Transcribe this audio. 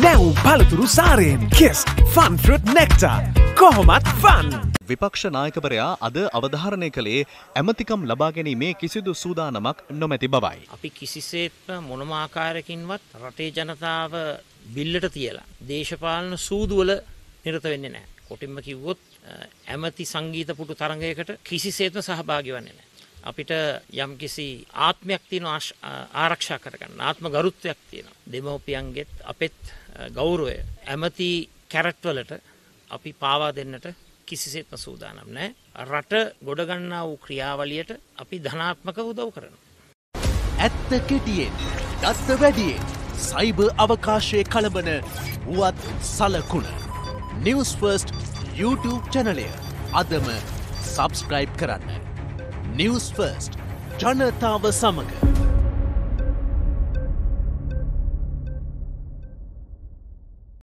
නැව් පළතුරු සාරයෙන් කෙස් ෆන්ෆෘට් නෙක්ට කොහොමත් ෆන්. විපක්ෂ නායකවරයා අද අවධාරණය කළේ ඇමතිකම් ලබා ගැනීමේ කිසිදු සූදානමක් නොමැති බවයි. අපි කිසිසේත්ම මොනමාකාරකින්වත් රටේ ජනතාව බිල්ලට තියලා. දේශපාලන සූදුවල නිරත වෙන්න නෑ. කොටින්ම කිව්වොත් ඇමති සංගීත පුටු තරඟයකට කිසිසේත්ම සහභාගි වන්නේ නෑ. අපිට යම් කිසි ආත්මයක් තියෙන ආරක්ෂා කරගන්න ආත්ම ගරුත්වයක් තියෙන. දෙමවපියන්ගෙත් අපෙත් ගෞරුවය. ඇමති කැරට්වලට අපි පාවා දෙන්නට කිසිසේත්ම සූදානම් නෑ. රට ගොඩගන්නා වූ ක්‍රියාවලියට අපි ධනාත්මක උදව් කරන. ඇත්ත කෙටියෙන් දත්ත වැඩියෙන් සයිබ අවකාශය කළඹන වුවත් සලකුණ. නිවස් ෆර්ස්ට් YouTube චැනලය අදම සබස්ක්‍රයිබ් කරන්න. නිවස් ෆර්ස්ට් ජනතාව සමඟ